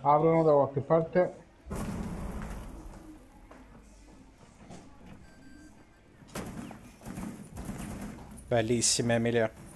Aprono da qualche parte. Bellissime Emilia.